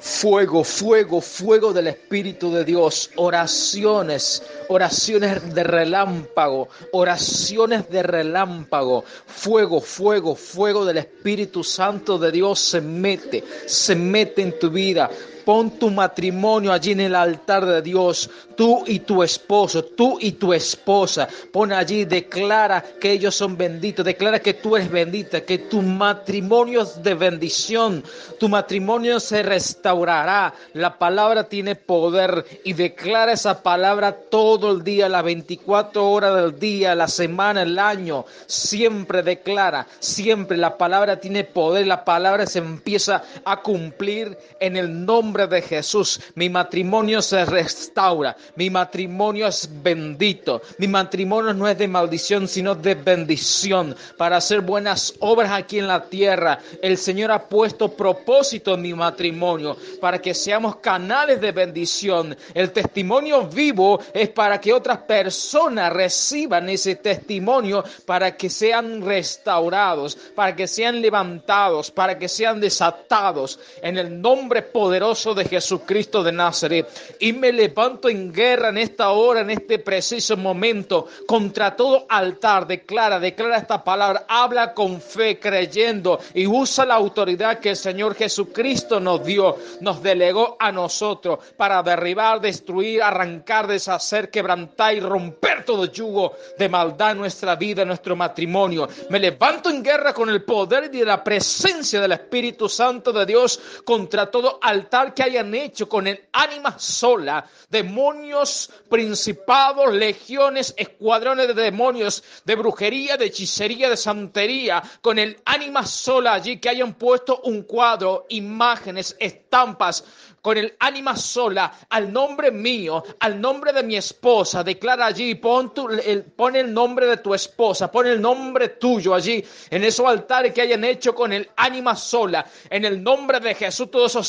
Fuego, fuego, fuego del Espíritu de Dios. Oraciones, oraciones de relámpago, oraciones de relámpago. Fuego, fuego, fuego del Espíritu Santo de Dios se mete, se mete en tu vida. Pon tu matrimonio allí en el altar de Dios, tú y tu esposo, tú y tu esposa. Pon allí, declara que ellos son benditos, declara que tú eres bendita, que tu matrimonio es de bendición, tu matrimonio se restaurará. La palabra tiene poder y declara esa palabra todo el día, las 24 horas del día, la semana, el año. Siempre declara, siempre la palabra tiene poder, la palabra se empieza a cumplir en el nombre de Jesús, mi matrimonio se restaura, mi matrimonio es bendito, mi matrimonio no es de maldición, sino de bendición, para hacer buenas obras aquí en la tierra. El Señor ha puesto propósito en mi matrimonio, para que seamos canales de bendición. El testimonio vivo es para que otras personas reciban ese testimonio, para que sean restaurados, para que sean levantados, para que sean desatados. En el nombre poderoso de Jesucristo de Nazaret. Y me levanto en guerra en esta hora, en este preciso momento, contra todo altar. Declara, declara esta palabra. Habla con fe, creyendo y usa la autoridad que el Señor Jesucristo nos dio, nos delegó a nosotros para derribar, destruir, arrancar, deshacer, quebrantar y romper todo yugo de maldad en nuestra vida, en nuestro matrimonio. Me levanto en guerra con el poder y la presencia del Espíritu Santo de Dios contra todo altar que hayan hecho con el ánima sola, demonios, principados, legiones, escuadrones de demonios, de brujería, de hechicería, de santería, con el ánima sola allí, que hayan puesto un cuadro, imágenes, estampas, con el ánima sola, al nombre mío, al nombre de mi esposa, declara allí, pon, el, pon el nombre de tu esposa, pon el nombre tuyo allí, en esos altares que hayan hecho con el ánima sola, en el nombre de Jesús, todos esos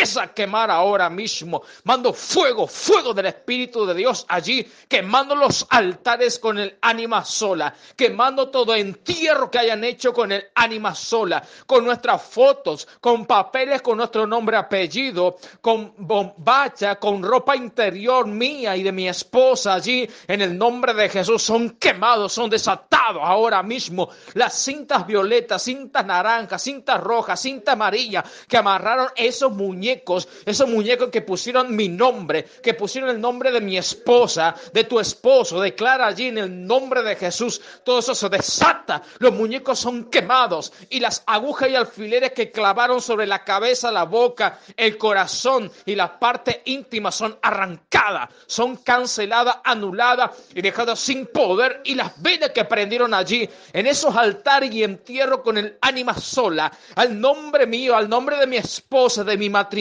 empieza a quemar ahora mismo. Mando fuego, fuego del Espíritu de Dios allí, quemando los altares con el ánima sola, quemando todo entierro que hayan hecho con el ánima sola, con nuestras fotos, con papeles con nuestro nombre, apellido, con bombacha, con ropa interior mía y de mi esposa allí, en el nombre de Jesús, son quemados, son desatados ahora mismo. Las cintas violetas, cintas naranjas, cintas rojas, cinta amarilla que amarraron esos muñecos esos muñecos que pusieron mi nombre, que pusieron el nombre de mi esposa, de tu esposo, declara allí en el nombre de Jesús, todo eso se desata, los muñecos son quemados y las agujas y alfileres que clavaron sobre la cabeza, la boca, el corazón y la parte íntima son arrancadas, son canceladas, anuladas y dejadas sin poder y las venas que prendieron allí en esos altares y entierro con el ánima sola, al nombre mío, al nombre de mi esposa, de mi matrimonio,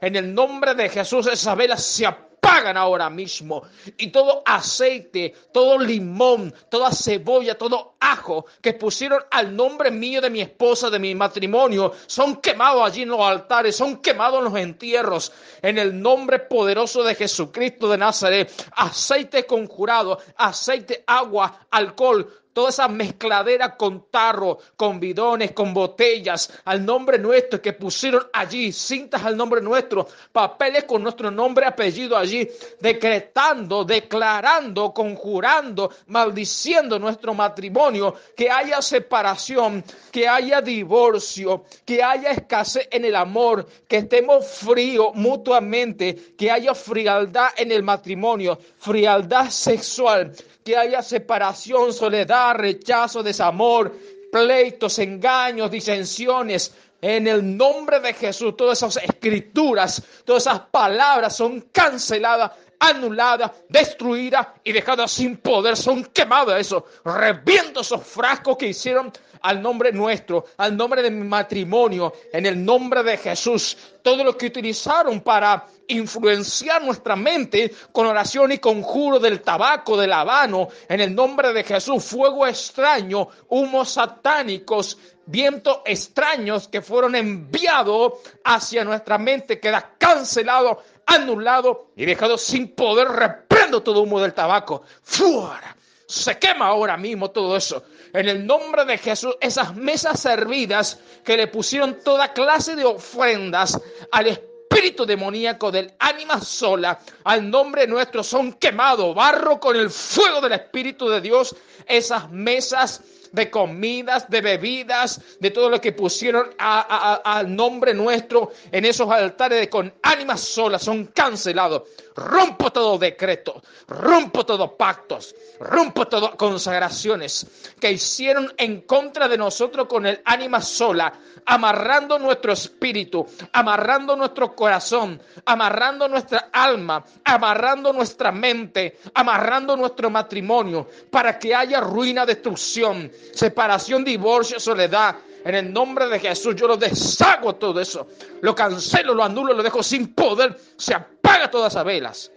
en el nombre de Jesús, esas velas se apagan ahora mismo. Y todo aceite, todo limón, toda cebolla, todo ajo que pusieron al nombre mío de mi esposa, de mi matrimonio, son quemados allí en los altares, son quemados en los entierros. En el nombre poderoso de Jesucristo de Nazaret, aceite conjurado, aceite, agua, alcohol toda esa mezcladera con tarro, con bidones, con botellas, al nombre nuestro, que pusieron allí, cintas al nombre nuestro, papeles con nuestro nombre, apellido allí, decretando, declarando, conjurando, maldiciendo nuestro matrimonio, que haya separación, que haya divorcio, que haya escasez en el amor, que estemos fríos mutuamente, que haya frialdad en el matrimonio, frialdad sexual, que haya separación, soledad, rechazo, desamor, pleitos, engaños, disensiones. En el nombre de Jesús, todas esas escrituras, todas esas palabras son canceladas, anuladas, destruidas y dejadas sin poder, son quemadas. Eso, reviento esos frascos que hicieron al nombre nuestro, al nombre de mi matrimonio, en el nombre de Jesús. Todo lo que utilizaron para influenciar nuestra mente con oración y conjuro del tabaco, del habano, en el nombre de Jesús, fuego extraño, humos satánicos, vientos extraños que fueron enviados hacia nuestra mente, queda cancelado, anulado y dejado sin poder. Reprendo todo humo del tabaco. Fuera. Se quema ahora mismo todo eso. En el nombre de Jesús, esas mesas servidas que le pusieron toda clase de ofrendas al Espíritu demoníaco del ánima sola al nombre nuestro son quemados, barro con el fuego del Espíritu de Dios, esas mesas de comidas, de bebidas, de todo lo que pusieron al nombre nuestro en esos altares de con ánimas solas, son cancelados. Rompo todo decreto, rompo todos pactos, rompo todas consagraciones que hicieron en contra de nosotros con el ánima sola, amarrando nuestro espíritu, amarrando nuestro corazón, amarrando nuestra alma, amarrando nuestra mente, amarrando nuestro matrimonio, para que haya ruina, destrucción, separación, divorcio, soledad. En el nombre de Jesús yo lo deshago todo eso. Lo cancelo, lo anulo, lo dejo sin poder. Se apaga todas esas velas.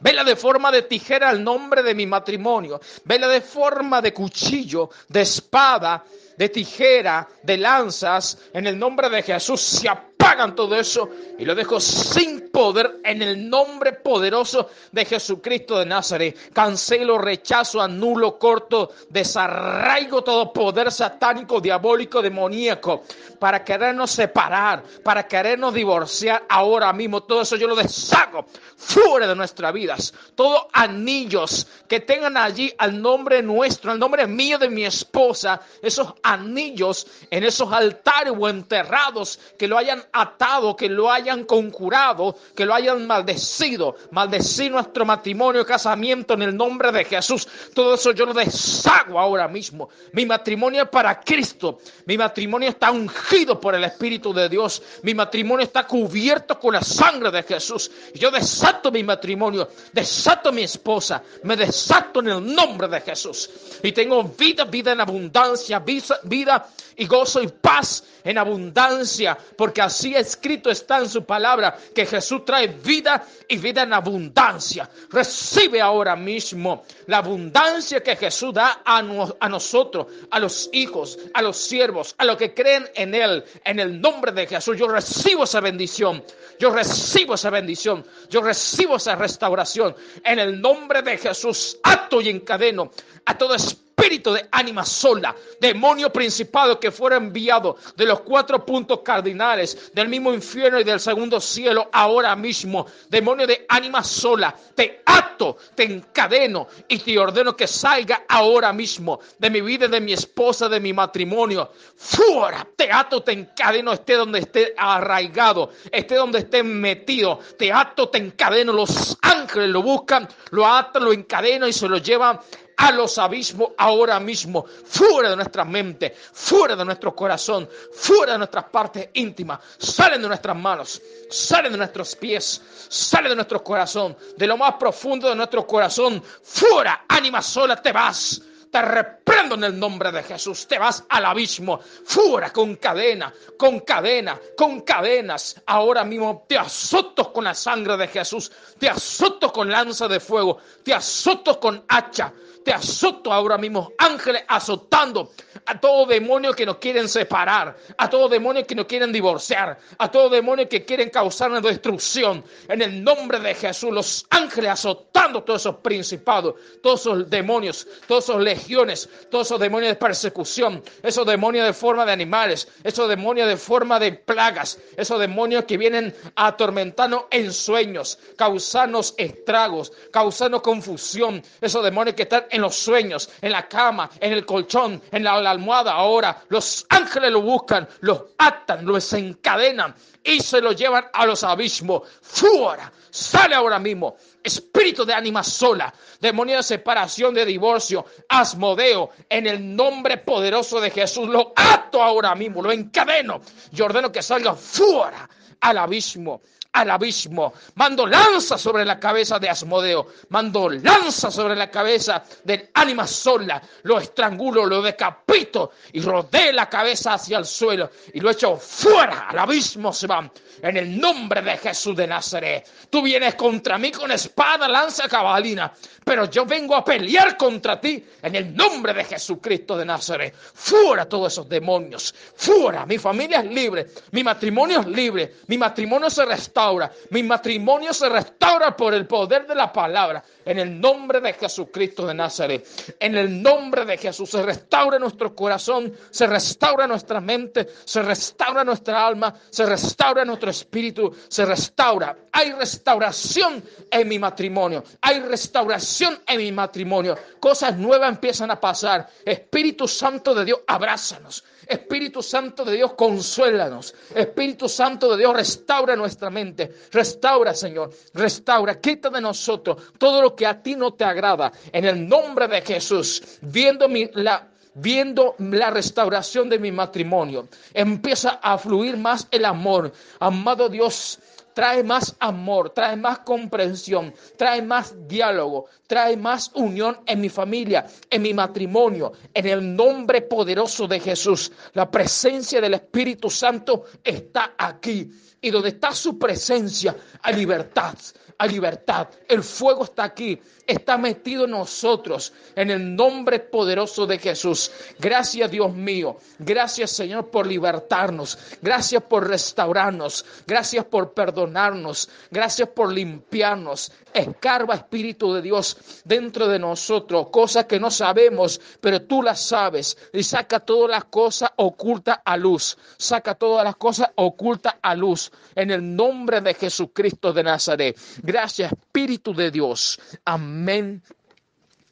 Vela de forma de tijera al nombre de mi matrimonio. Vela de forma de cuchillo, de espada, de tijera, de lanzas. En el nombre de Jesús se apaga hagan todo eso y lo dejo sin poder en el nombre poderoso de Jesucristo de Nazaret. Cancelo, rechazo, anulo, corto, desarraigo todo poder satánico, diabólico, demoníaco para querernos separar, para querernos divorciar ahora mismo. Todo eso yo lo deshago fuera de nuestras vidas. Todos anillos que tengan allí al nombre nuestro, al nombre mío de mi esposa, esos anillos en esos altares o enterrados que lo hayan atado, que lo hayan conjurado, que lo hayan maldecido, maldecir nuestro matrimonio, casamiento en el nombre de Jesús. Todo eso yo lo deshago ahora mismo. Mi matrimonio es para Cristo. Mi matrimonio está ungido por el Espíritu de Dios. Mi matrimonio está cubierto con la sangre de Jesús. Yo desato mi matrimonio, desato mi esposa, me desato en el nombre de Jesús. Y tengo vida, vida en abundancia, vida y gozo y paz en abundancia, porque así escrito está en su palabra que Jesús trae vida y vida en abundancia. Recibe ahora mismo la abundancia que Jesús da a, a nosotros, a los hijos, a los siervos, a los que creen en Él, en el nombre de Jesús. Yo recibo esa bendición. Yo recibo esa bendición. Yo recibo esa restauración. En el nombre de Jesús, ato y encadeno a todo espíritu espíritu de ánima sola, demonio principado que fuera enviado de los cuatro puntos cardinales del mismo infierno y del segundo cielo ahora mismo, demonio de ánima sola, te ato, te encadeno y te ordeno que salga ahora mismo de mi vida, de mi esposa, de mi matrimonio. Fuera, te ato, te encadeno, esté donde esté arraigado, esté donde esté metido, te ato, te encadeno. Los ángeles lo buscan, lo atan, lo encadenan y se lo llevan a los abismos ahora mismo, fuera de nuestra mente, fuera de nuestro corazón, fuera de nuestras partes íntimas, salen de nuestras manos, salen de nuestros pies, salen de nuestro corazón, de lo más profundo de nuestro corazón, fuera, ánima sola, te vas. Te reprendo en el nombre de Jesús. Te vas al abismo. Fuera con cadena, con cadena, con cadenas. Ahora mismo te azoto con la sangre de Jesús. Te azoto con lanza de fuego. Te azoto con hacha te azoto ahora mismo, ángeles azotando a todo demonio que nos quieren separar, a todo demonio que nos quieren divorciar, a todo demonio que quieren causar una destrucción. En el nombre de Jesús, los ángeles azotando todos esos principados, todos esos demonios, todos esos legiones, todos esos demonios de persecución, esos demonios de forma de animales, esos demonios de forma de plagas, esos demonios que vienen a atormentarnos en sueños, causarnos estragos, causarnos confusión, esos demonios que están en los sueños, en la cama, en el colchón, en la, almohada. Ahora los ángeles lo buscan, los atan, lo desencadenan y se lo llevan a los abismos. Fuera, sale ahora mismo. Espíritu de ánima sola, demonio de separación, de divorcio, asmodeo, en el nombre poderoso de Jesús, lo ato ahora mismo, lo encadeno y ordeno que salga fuera al abismo al abismo. Mando lanza sobre la cabeza de Asmodeo. Mando lanza sobre la cabeza del ánima sola. Lo estrangulo, lo decapito y rodee la cabeza hacia el suelo y lo echo fuera. Al abismo se van. En el nombre de Jesús de Nazaret. Tú vienes contra mí con espada, lanza, cabalina. Pero yo vengo a pelear contra ti en el nombre de Jesucristo de Nazaret. Fuera todos esos demonios. Fuera. Mi familia es libre. Mi matrimonio es libre. Mi matrimonio se restaura Mi matrimonio se restaura por el poder de la palabra. En el nombre de Jesucristo de Nazaret. En el nombre de Jesús se restaura nuestro corazón, se restaura nuestra mente, se restaura nuestra alma, se restaura nuestro espíritu, se restaura. Hay restauración en mi matrimonio. Hay restauración en mi matrimonio. Cosas nuevas empiezan a pasar. Espíritu Santo de Dios, abrázanos. Espíritu Santo de Dios, consuélanos. Espíritu Santo de Dios, restaura nuestra mente. Restaura, Señor. Restaura. Quita de nosotros todo lo que a ti no te agrada. En el nombre de Jesús. Viendo mi, la, viendo la restauración de mi matrimonio. Empieza a fluir más el amor. Amado Dios, trae más amor, trae más comprensión, trae más diálogo, trae más unión en mi familia, en mi matrimonio, en el nombre poderoso de Jesús. La presencia del Espíritu Santo está aquí. Y donde está su presencia, hay libertad, hay libertad. El fuego está aquí, está metido en nosotros, en el nombre poderoso de Jesús. Gracias Dios mío, gracias Señor por libertarnos, gracias por restaurarnos, gracias por perdonarnos, gracias por limpiarnos. Escarba Espíritu de Dios dentro de nosotros, cosas que no sabemos, pero tú las sabes. Y saca todas las cosas ocultas a luz, saca todas las cosas ocultas a luz, en el nombre de Jesucristo de Nazaret. Gracias Espíritu de Dios. Amén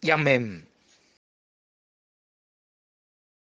y amén.